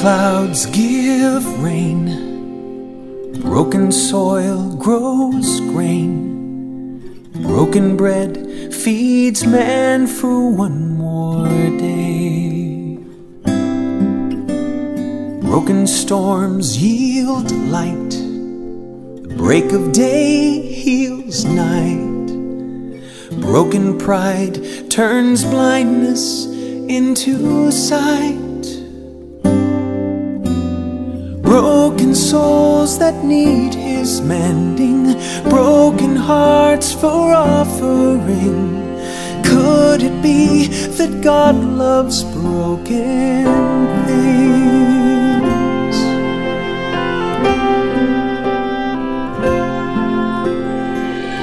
Clouds give rain, broken soil grows grain, broken bread feeds man for one more day. Broken storms yield light, the break of day heals night. Broken pride turns blindness into sight. Broken souls that need His mending, broken hearts for offering. Could it be that God loves broken things?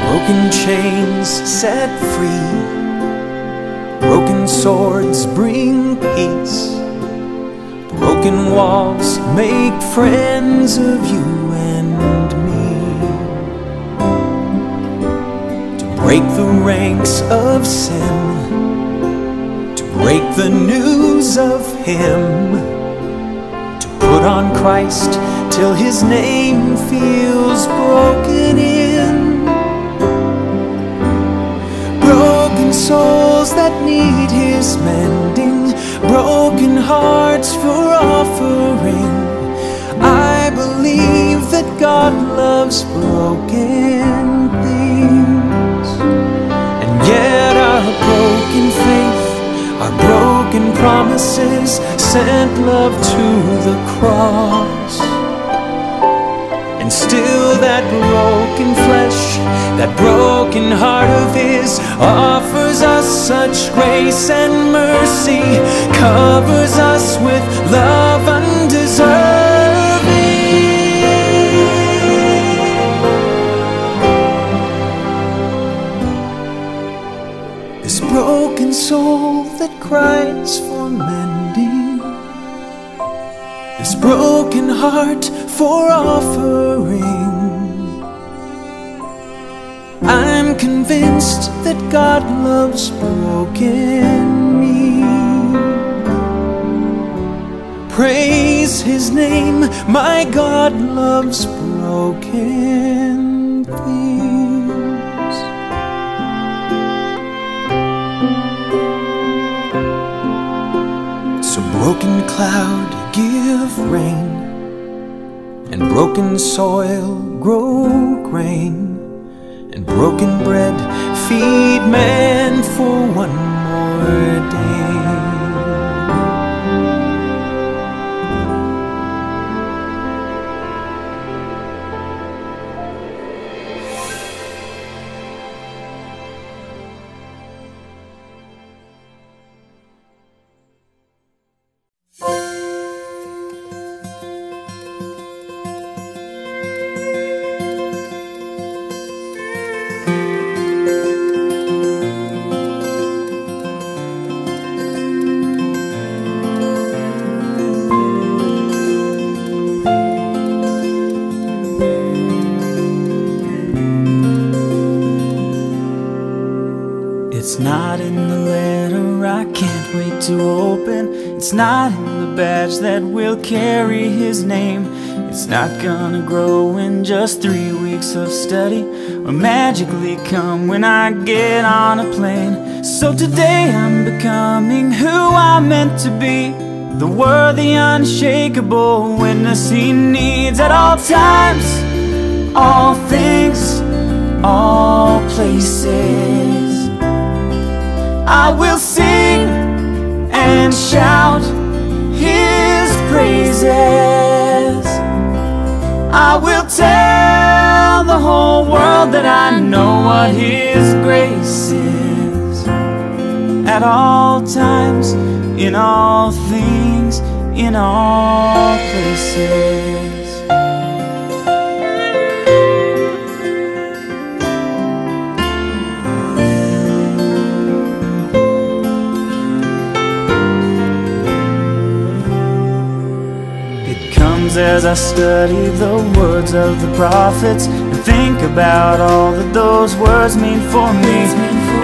Broken chains set free, broken swords bring peace. Broken walls make friends of you and me. To break the ranks of sin, to break the news of Him, to put on Christ till His name feels broken in. Broken souls that need His mending, broken hearts for offering. I believe that God loves broken things. And yet, our broken faith, our broken promises sent love to the cross. And still, that broken flesh, that broken heart of His offers us such grace and mercy, covers us with love undeserving. This broken soul that cries for mending, this broken heart for offering. Convinced that God loves broken me. Praise His name, my God loves broken things. So, broken cloud, give rain, and broken soil, grow grain and broken bread feed man for one more day. Not in the letter I can't wait to open. It's not in the badge that will carry his name. It's not gonna grow in just three weeks of study or magically come when I get on a plane. So today I'm becoming who I'm meant to be. The worthy, unshakable witness he needs at all times, all things, all places. I will sing and shout his praises. I will tell the whole world that I know what his grace is. At all times, in all things, in all places. As I study the words of the prophets and think about all that those words mean for me.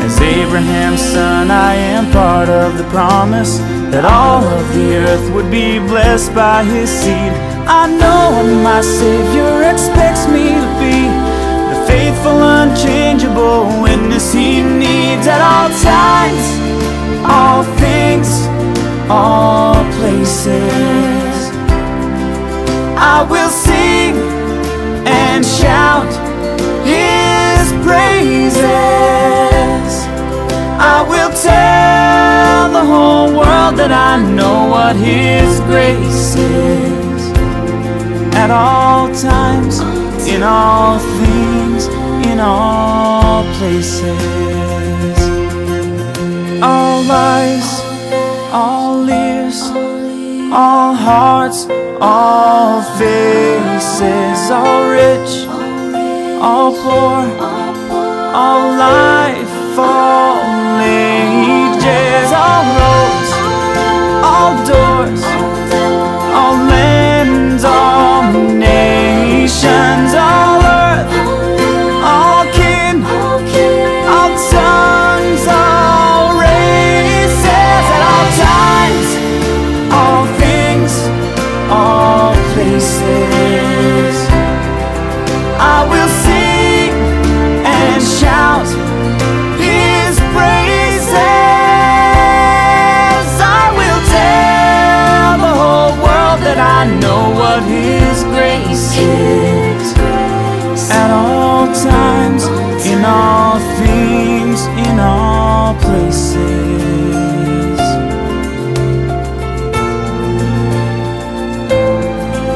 As Abraham's son, I am part of the promise that all of the earth would be blessed by his seed. I know what my Savior expects me to be the faithful, unchangeable witness he needs at all times, all things, all places. I will sing and shout his praises. I will tell the whole world that I know what his grace is. At all times, in all things, in all places. All eyes, all ears, all hearts, all faces, all rich, all poor, all life, all places.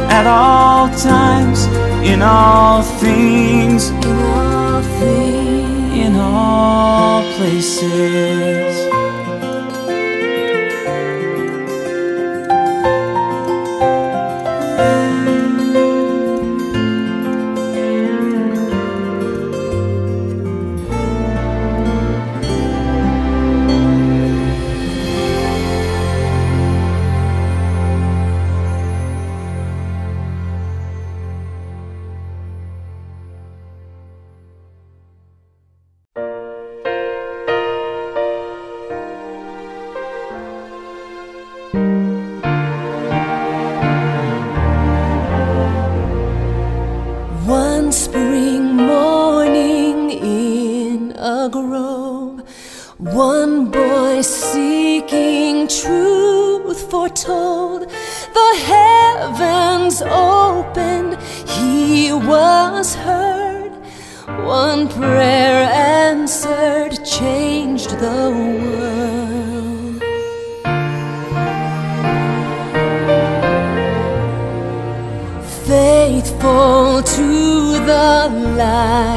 At all times, in all things, in all places. One boy seeking truth foretold. The heavens opened, he was heard. One prayer answered, changed the world. faithful to the light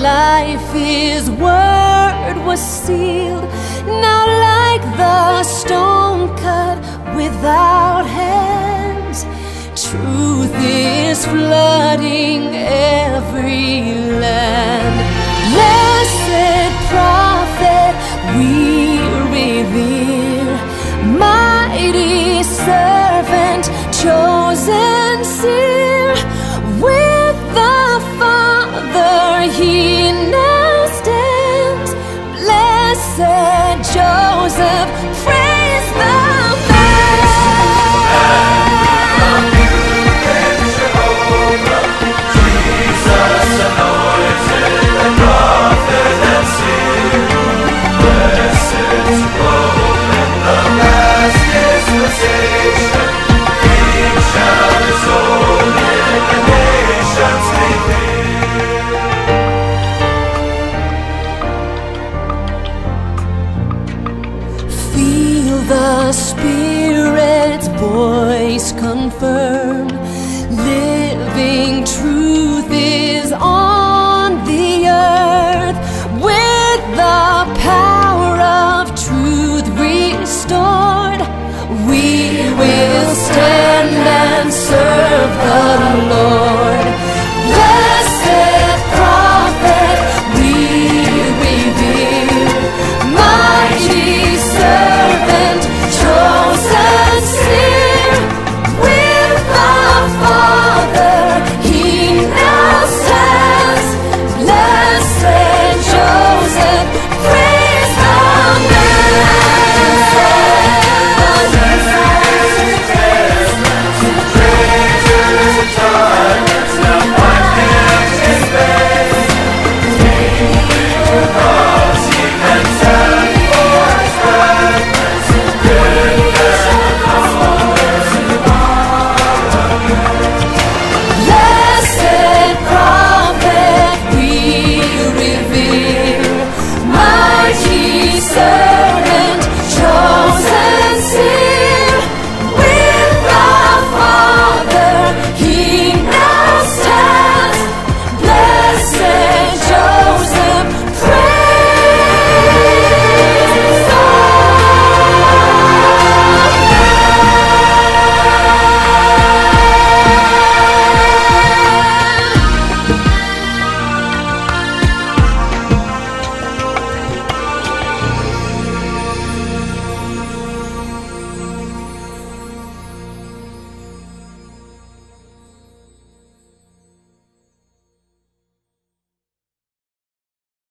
life, his word was sealed. Now, like the stone cut without hands, truth is flooding Utah.